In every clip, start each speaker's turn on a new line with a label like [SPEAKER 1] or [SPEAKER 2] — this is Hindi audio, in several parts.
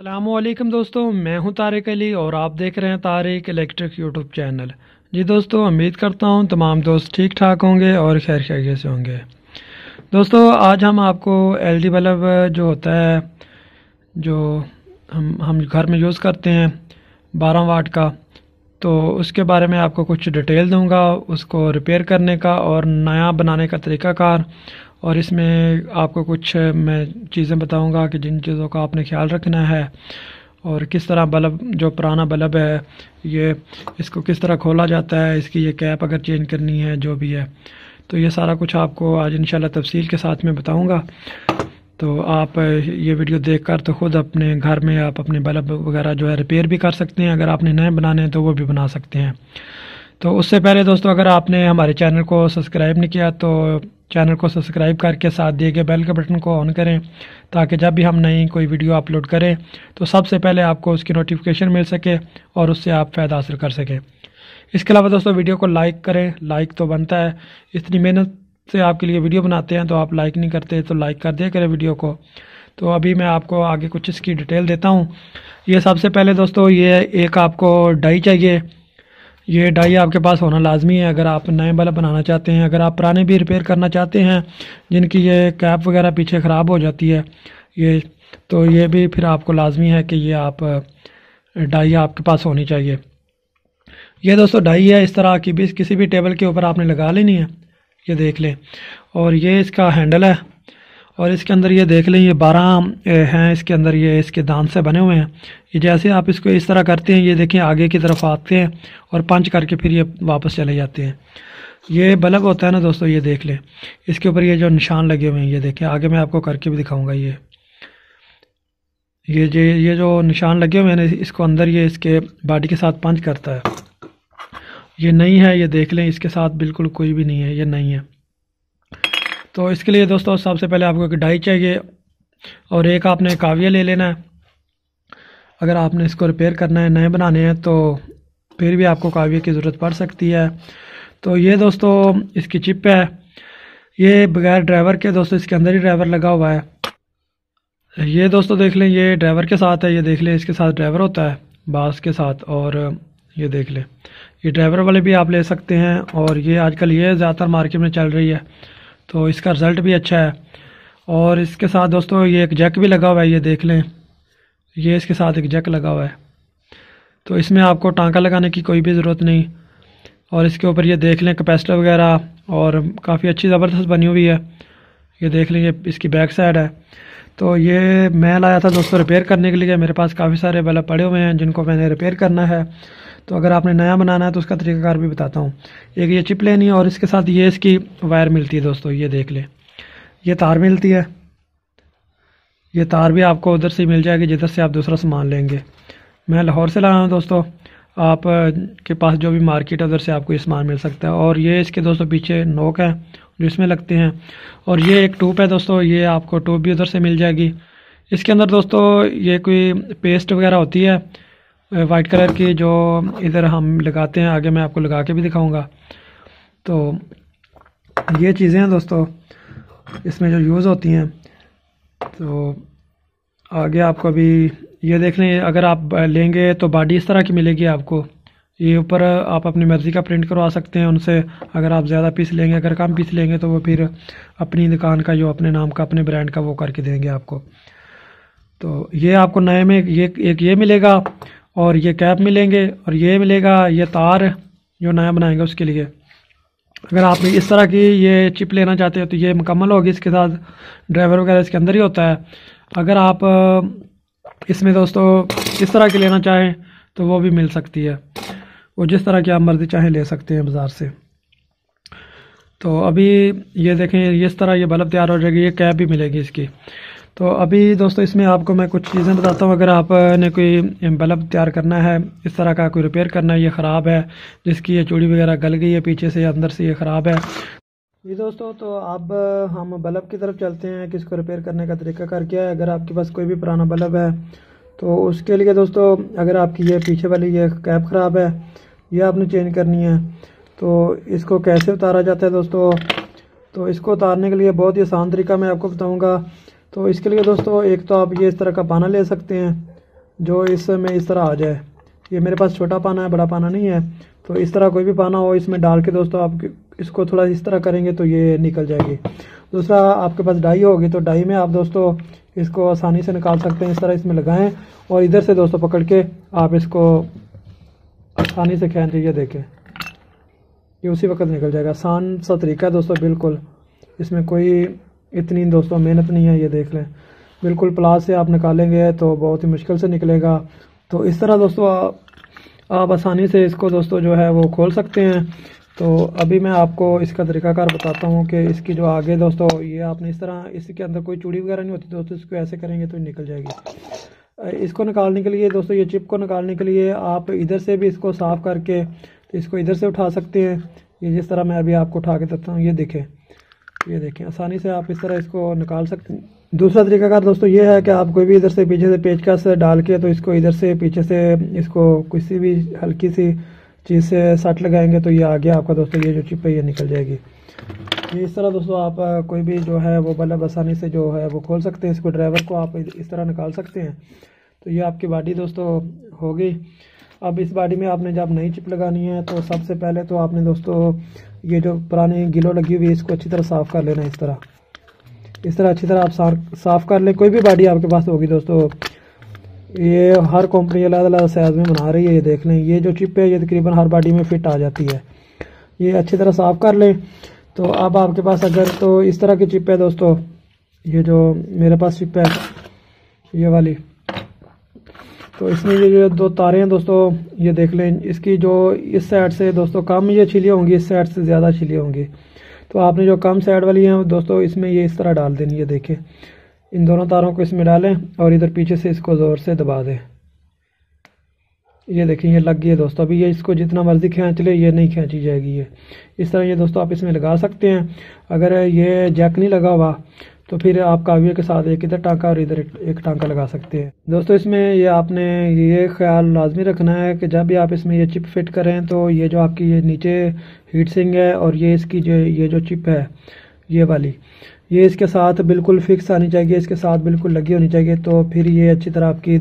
[SPEAKER 1] अल्लाम दोस्तों, मैं हूँ तारिक अली और आप देख रहे हैं तारिक इलेक्ट्रिक यूट्यूब चैनल। जी दोस्तों, उम्मीद करता हूँ तमाम दोस्त ठीक ठाक होंगे और खैर खैरियत से होंगे। दोस्तों, आज हम आपको एलईडी बल्ब जो होता है, जो हम हम घर में यूज़ करते हैं 12 वाट का तो उसके बारे में आपको कुछ डिटेल दूँगा, उसको रिपेयर करने का और नया बनाने का तरीक़ाकार और इसमें आपको कुछ, मैं चीज़ें बताऊँगा कि जिन चीज़ों का आपने ख्याल रखना है और किस तरह बल्ब, जो पुराना बल्ब है, ये इसको किस तरह खोला जाता है, इसकी ये कैप अगर चेंज करनी है, जो भी है। तो ये सारा कुछ आपको आज इंशाल्लाह तफसील के साथ में बताऊँगा। तो आप ये वीडियो देखकर तो ख़ुद अपने घर में आप अपने बल्ब वगैरह जो है रिपेयर भी कर सकते हैं। अगर आपने नए बनाने हैं तो वो भी बना सकते हैं। तो उससे पहले दोस्तों, अगर आपने हमारे चैनल को सब्सक्राइब नहीं किया तो चैनल को सब्सक्राइब करके साथ दिए गए बेल के बटन को ऑन करें ताकि जब भी हम नई कोई वीडियो अपलोड करें तो सबसे पहले आपको उसकी नोटिफिकेशन मिल सके और उससे आप फ़ायदा हासिल कर सकें। इसके अलावा दोस्तों, वीडियो को लाइक करें। लाइक तो बनता है। इतनी मेहनत से आपके लिए वीडियो बनाते हैं तो आप लाइक नहीं करते तो लाइक कर दिया करें वीडियो को। तो अभी मैं आपको आगे कुछ इसकी डिटेल देता हूँ। ये सबसे पहले दोस्तों, ये एक आपको डाई चाहिए। ये डाई आपके पास होना लाजमी है, अगर आप नए बल्ब बनाना चाहते हैं, अगर आप पुराने भी रिपेयर करना चाहते हैं, जिनकी ये कैप वगैरह पीछे ख़राब हो जाती है, ये तो ये भी फिर आपको लाजमी है कि ये आप, डाई आपके पास होनी चाहिए। ये दोस्तों डाई है, इस तरह की भी, किसी भी टेबल के ऊपर आपने लगा लेनी है, ये देख लें। और ये इसका हैंडल है। और इसके अंदर ये देख लें, ये बारह हैं इसके अंदर, ये इसके दान से बने हुए हैं। ये जैसे आप इसको इस तरह करते हैं, ये देखें आगे की तरफ़ आते हैं और पंच करके फिर ये वापस चले जाते हैं। ये बल्ब होता है ना दोस्तों, ये देख लें। इसके ऊपर ये जो निशान लगे हुए हैं, ये देखें, आगे मैं आपको करके भी दिखाऊँगा ये। ये जो ये जो निशान लगे हुए हैं इसको अंदर ये इसके बॉडी के साथ पंच करता है। ये नहीं है, ये देख लें, इसके साथ बिल्कुल कोई भी नहीं है, ये नहीं है। तो इसके लिए दोस्तों, सबसे पहले आपको एक डाई चाहिए और एक आपने काविया ले लेना है। अगर आपने इसको रिपेयर करना है, नए बनाने हैं तो फिर भी आपको काविया की ज़रूरत पड़ सकती है। तो ये दोस्तों, इसकी चिप है। ये बगैर ड्राइवर के दोस्तों, इसके अंदर ही ड्राइवर लगा हुआ है। ये दोस्तों देख लें, ये ड्राइवर के साथ है, ये देख लें, इसके साथ ड्राइवर होता है, बास के साथ, और ये देख लें। ये ड्राइवर वाले भी आप ले सकते हैं, और ये आजकल ये ज़्यादातर मार्केट में चल रही है। तो इसका रिज़ल्ट भी अच्छा है। और इसके साथ दोस्तों, ये एक जैक भी लगा हुआ है, ये देख लें। ये इसके साथ एक जैक लगा हुआ है। तो इसमें आपको टांका लगाने की कोई भी ज़रूरत नहीं। और इसके ऊपर ये देख लें कैपेसिटर वगैरह, और काफ़ी अच्छी ज़बरदस्त बनी हुई है। ये देख लें, ये इसकी बैक साइड है। तो ये मैं लाया था दोस्तों रिपेयर करने के लिए। मेरे पास काफ़ी सारे बल्ब पड़े हुए हैं जिनको मैंने रिपेयर करना है। तो अगर आपने नया बनाना है तो उसका तरीकाकार भी बताता हूँ। एक ये चिप लेनी है और इसके साथ ये इसकी वायर मिलती है दोस्तों, ये देख लें। ये तार मिलती है। ये तार भी आपको उधर से मिल जाएगी, जिधर से आप दूसरा सामान लेंगे। मैं लाहौर से लाया हूँ दोस्तों। आप के पास जो भी मार्केट है, उधर से आपको ये सामान मिल सकता है। और ये इसके दोस्तों पीछे नोक है, जो इसमें लगते हैं। और ये एक टूप है दोस्तों, ये आपको टूप भी उधर से मिल जाएगी। इसके अंदर दोस्तों ये कोई पेस्ट वगैरह होती है वाइट कलर की जो इधर हम लगाते हैं, आगे मैं आपको लगा के भी दिखाऊँगा। तो ये चीज़ें हैं दोस्तों, इसमें जो यूज़ होती हैं। तो आगे आपको अभी ये देख लें, अगर आप लेंगे तो बॉडी इस तरह की मिलेगी आपको। ये ऊपर आप अपनी मर्ज़ी का प्रिंट करवा सकते हैं उनसे। अगर आप ज़्यादा पीस लेंगे, अगर कम पीस लेंगे तो वो फिर अपनी दुकान का, जो अपने नाम का, अपने ब्रांड का वो करके देंगे आपको। तो ये आपको नए में ये एक ये मिलेगा। और ये कैप मिलेंगे और ये मिलेगा, ये तार जो नया बनाएँगे उसके लिए। अगर आप इस तरह की ये चिप लेना चाहते हो तो ये मुकम्मल होगी इसके साथ। ड्राइवर वगैरह इसके अंदर ही होता है। अगर आप इसमें दोस्तों इस तरह की लेना चाहें तो वो भी मिल सकती है। वो जिस तरह की आप मर्ज़ी चाहें ले सकते हैं बाज़ार से। तो अभी ये देखें इस तरह ये बल्ब तैयार हो जाएगी, ये कैप भी मिलेगी इसकी। तो अभी दोस्तों इसमें आपको मैं कुछ चीज़ें बताता हूँ। अगर आपने कोई बल्ब तैयार करना है, इस तरह का कोई रिपेयर करना है, ये ख़राब है, जिसकी ये चूड़ी वगैरह गल गई है, पीछे से अंदर से ये ख़राब है। जी दोस्तों तो अब हम बल्ब की तरफ़ चलते हैं कि इसको रिपेयर करने का तरीका कर क्या है। अगर आपके पास कोई भी पुराना बल्ब है तो उसके लिए दोस्तों, अगर आपकी ये पीछे वाली ये कैप ख़राब है, ये आपने चेंज करनी है तो इसको कैसे उतारा जाता है दोस्तों? तो इसको उतारने के लिए बहुत ही आसान तरीका मैं आपको बताऊँगा। तो इसके लिए दोस्तों, एक तो आप ये इस तरह का पाना ले सकते हैं, जो इसमें इस तरह आ जाए। ये मेरे पास छोटा पाना है, बड़ा पाना नहीं है। तो इस तरह कोई भी पाना हो, इसमें डाल के दोस्तों आप इसको थोड़ा इस तरह करेंगे तो ये निकल जाएगी। दूसरा, आपके पास डाई होगी तो डाई में आप दोस्तों इसको आसानी से निकाल सकते हैं, इस तरह इसमें लगाएँ और इधर से दोस्तों पकड़ के आप इसको आसानी से खींच लीजिए देखें। ये उसी वक्त निकल जाएगा, आसान सा तरीका है दोस्तों, बिल्कुल। इसमें कोई इतनी दोस्तों, मेहनत नहीं है, ये देख लें। बिल्कुल प्लास से आप निकालेंगे तो बहुत ही मुश्किल से निकलेगा। तो इस तरह दोस्तों आप आसानी से इसको दोस्तों जो है वो खोल सकते हैं। तो अभी मैं आपको इसका तरीकाकार बताता हूँ कि इसकी जो आगे दोस्तों, ये आपने इस तरह, इसके अंदर कोई चूड़ी वगैरह नहीं होती। दोस्तों, इसको ऐसे करेंगे तो निकल जाएगी। इसको निकालने के लिए दोस्तों, ये चिप को निकालने के लिए आप इधर से भी इसको साफ़ करके तो इसको इधर से उठा सकते हैं। ये जिस तरह मैं अभी आपको उठा के देता हूँ, ये देखें। ये देखें, आसानी से आप इस तरह इसको निकाल सकते हैं दूसरा तरीकाकार दोस्तों ये है कि आप कोई भी इधर से पीछे से पेचकस डाल के तो इसको इधर से पीछे से इसको किसी भी हल्की सी चीज़ से सट लगाएँगे तो ये आ गया आपका दोस्तों ये जो चिप है ये निकल जाएगी। ये इस तरह दोस्तों आप कोई भी जो है वो बल्ब आसानी से जो है वो खोल सकते हैं, इसको ड्राइवर को आप इस तरह निकाल सकते हैं। तो ये आपकी बाडी दोस्तों होगी। अब इस बाडी में आपने जब नई चिप लगानी है तो सबसे पहले तो आपने दोस्तों ये जो पुरानी गिलो लगी हुई है, इसको अच्छी तरह साफ़ कर लेना इस तरह। इस तरह अच्छी तरह आप साफ़ कर लें। कोई भी बाडी आपके पास होगी दोस्तों, ये हर कंपनी अलग अलग साइज़ में बना रही है, ये देख लें। ये जो चिप है, ये तकरीबन हर बाडी में फिट आ जाती है। ये अच्छी तरह साफ़ कर लें। तो अब आपके पास अगर तो इस तरह की चिप है दोस्तों, ये जो मेरे पास चिप है, ये वाली। तो इसमें ये जो दो तारे हैं दोस्तों, ये देख लें, इसकी जो इस साइड से दोस्तों कम ये छिली होंगी, इस साइड से ज़्यादा छिली होंगी। तो आपने जो कम साइड वाली हैं, दोस्तों, इसमें ये इस तरह डाल देनी है, देखें। इन दोनों तारों को इसमें डालें और इधर पीछे से इसको ज़ोर से दबा दें। ये देखें, ये लग गई है दोस्तों, अभी ये इसको जितना मर्ज़ी खींच ले, ये नहीं खींची जाएगी ये। इस तरह ये दोस्तों आप इसमें लगा सकते हैं। अगर ये जैक नहीं लगा हुआ तो फिर आप काव्य के साथ एक इधर टांका और इधर एक टांका लगा सकते हैं। दोस्तों, इसमें ये आपने ये ख्याल लाजमी रखना है कि जब भी आप इसमें ये चिप फिट करें तो ये जो आपकी ये नीचे हीट सिंग है और ये इसकी जो ये जो चिप है, ये वाली, ये इसके साथ बिल्कुल फिक्स आनी चाहिए, इसके साथ बिल्कुल लगी होनी चाहिए तो फिर ये अच्छी तरह आपकी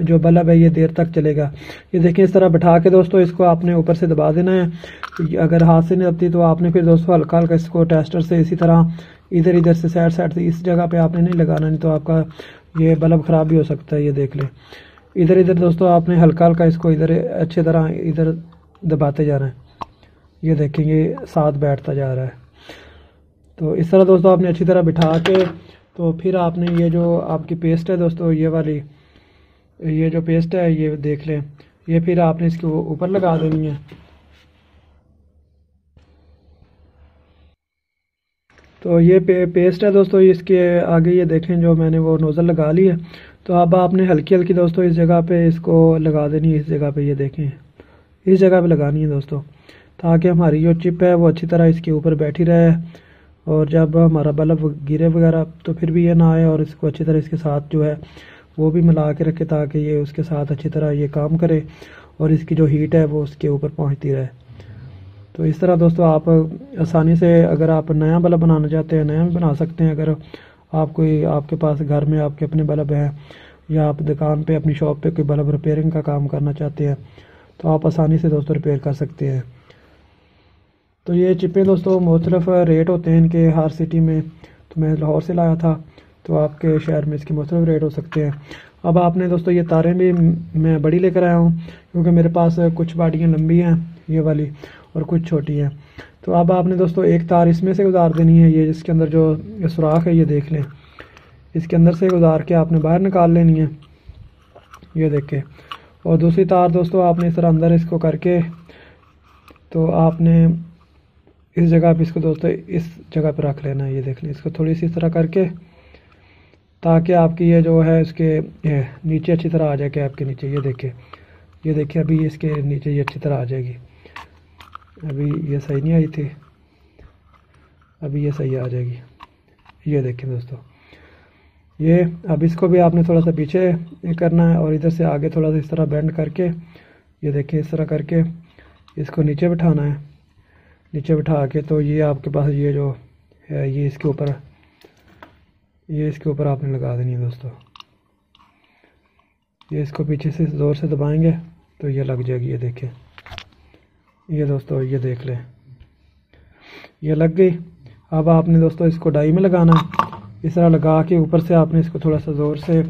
[SPEAKER 1] जो बल्ब है, ये देर तक चलेगा। ये देखिए, इस तरह बैठा के दोस्तों, इसको आपने ऊपर से दबा देना है। अगर हाथ से नहीं दबती तो आपने फिर दोस्तों हल्का हल्का इसको टेस्टर से इसी तरह इधर इधर से साइड साइड से इस जगह पे आपने नहीं लगाना, नहीं तो आपका ये बल्ब ख़राब भी हो सकता है, ये देख लें। इधर इधर दोस्तों आपने हल्का हल्का इसको इधर अच्छे तरह इधर दबाते जा रहे हैं। ये देखें, ये साथ बैठता जा रहा है। तो इस तरह दोस्तों आपने अच्छी तरह बिठा के तो फिर आपने ये जो आपकी पेस्ट है दोस्तों, ये वाली, ये जो पेस्ट है, ये देख लें। ये फिर आपने इसके ऊपर लगा देनी है। तो ये पे, पेस्ट है दोस्तों इसके आगे ये देखें जो मैंने वो नोज़ल लगा ली है। तो अब आपने हल्की हल्की दोस्तों इस जगह पे इसको लगा देनी है इस जगह पे ये देखें। इस जगह पे लगानी है दोस्तों ताकि हमारी जो चिप है वो अच्छी तरह इसके ऊपर बैठी रहे और जब हमारा बल्ब गिरे वगैरह तो फिर भी ये ना आए और इसको अच्छी तरह इसके साथ जो है वो भी मिला के रखे ताकि ये उसके साथ अच्छी तरह ये काम करे और इसकी जो हीट है वो उसके ऊपर पहुँचती रहे। तो इस तरह दोस्तों आप आसानी से अगर आप नया बल्ब बनाना चाहते हैं, नया भी बना सकते हैं, अगर आप कोई आपके पास घर में आपके अपने बल्ब हैं या आप दुकान पे, अपनी शॉप पे कोई बल्ब रिपेयरिंग का काम करना चाहते हैं तो आप आसानी से दोस्तों रिपेयर कर सकते हैं। तो ये चिपें दोस्तों मुख्तलिफ़ रेट होते हैं इनके हर सिटी में। तो मैं लाहौर से लाया था तो आपके शहर में इसके मुख्तलिफ़ रेट हो सकते हैं। अब आपने दोस्तों ये तारें भी मैं बड़ी लेकर आया हूँ, क्योंकि मेरे पास कुछ बाटियाँ लंबी हैं, ये वाली। और कुछ छोटी हैं। तो अब आपने दोस्तों, एक तार इसमें से गुजार देनी है, ये जिसके अंदर जो सुराख है, ये देख लें। इसके अंदर से गुजार के आपने बाहर निकाल लेनी है, ये देखे। और दूसरी तार दोस्तों, आपने इस तरह अंदर इसको करके तो आपने इस जगह पे इसको दोस्तों, इस जगह पे रख लेना है, ये देख लें। इसको थोड़ी सी इस तरह करके, ताकि आपकी ये जो है, इसके नीचे अच्छी तरह आ जाए, कैप के नीचे, ये देखे। ये देखिए, अभी इसके नीचे ये अच्छी तरह आ जाएगी। अभी ये सही नहीं आई थी। अभी ये सही आ जाएगी। ये देखें दोस्तों। ये, अब इसको भी आपने थोड़ा सा पीछे करना है और इधर से आगे थोड़ा सा इस तरह बेंड करके, ये देखें इस तरह करके इसको नीचे बिठाना है। नीचे बिठा के तो ये आपके पास ये जो है, ये इसके ऊपर, ये इसके ऊपर आपने लगा देनी है दोस्तों। ये इसको पीछे से ज़ोर से दबाएँगे तो ये लग जाएगी, ये देखें। ये दोस्तों, ये देख लें। ये लग गई। अब आपने दोस्तों इसको डाई में लगाना है। इस तरह लगा के ऊपर से आपने इसको थोड़ा सा ज़ोर से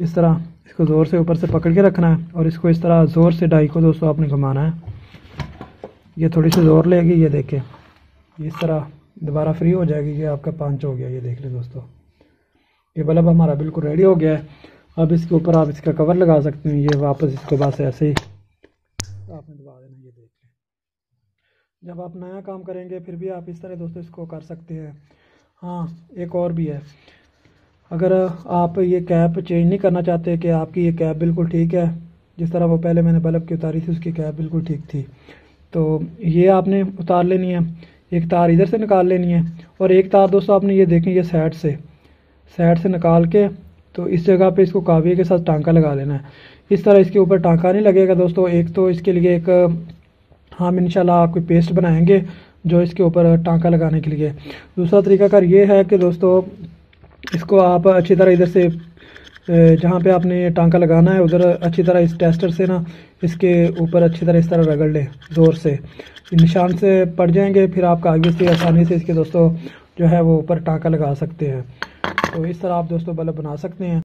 [SPEAKER 1] इस तरह इसको ज़ोर से ऊपर से पकड़ के रखना है और इसको इस तरह ज़ोर से डाई को दोस्तों आपने घुमाना है। ये थोड़ी सी ज़ोर लेगी, ये देखें। इस तरह दोबारा फ्री हो जाएगी, ये आपका पाँच हो गया, ये देख लें दोस्तों। ये बल्ब हमारा बिल्कुल रेडी हो गया है। अब इसके ऊपर आप इसका कवर लगा सकते हैं। ये वापस इसको बस ऐसे ही। आपने दबा देना, ये देख लें। जब आप नया काम करेंगे, फिर भी आप इस तरह दोस्तों इसको कर सकते हैं। हाँ एक और भी है। अगर आप ये कैप चेंज नहीं करना चाहते कि आपकी ये कैप बिल्कुल ठीक है, जिस तरह वो पहले मैंने बल्ब की उतारी थी, उसकी कैप बिल्कुल ठीक थी। तो ये आपने उतार लेनी है। एक तार इधर से निकाल लेनी है। और एक तार दोस्तों आपने ये देखें, ये साइड से। साइड से निकाल के तो इस जगह पे इसको काविये के साथ टांका लगा लेना है। इस तरह इसके ऊपर टांका नहीं लगेगा दोस्तों। एक तो इसके लिए एक, हम इंशाल्लाह कोई पेस्ट बनाएँगे जो इसके ऊपर टांका लगाने के लिए। दूसरा तरीका कार ये है कि दोस्तों, इसको आप अच्छी तरह इधर से जहाँ पे आपने टांका लगाना है, उधर अच्छी तरह इस टेस्टर से ना, इसके ऊपर अच्छी तरह इस तरह रगड़ लें, ज़ोर से। निशान से पड़ जाएँगे, फिर आप आगे से आसानी से इसके दोस्तों जो है वो ऊपर टांका लगा सकते हैं। तो इस तरह आप दोस्तों बल्ब बना सकते हैं।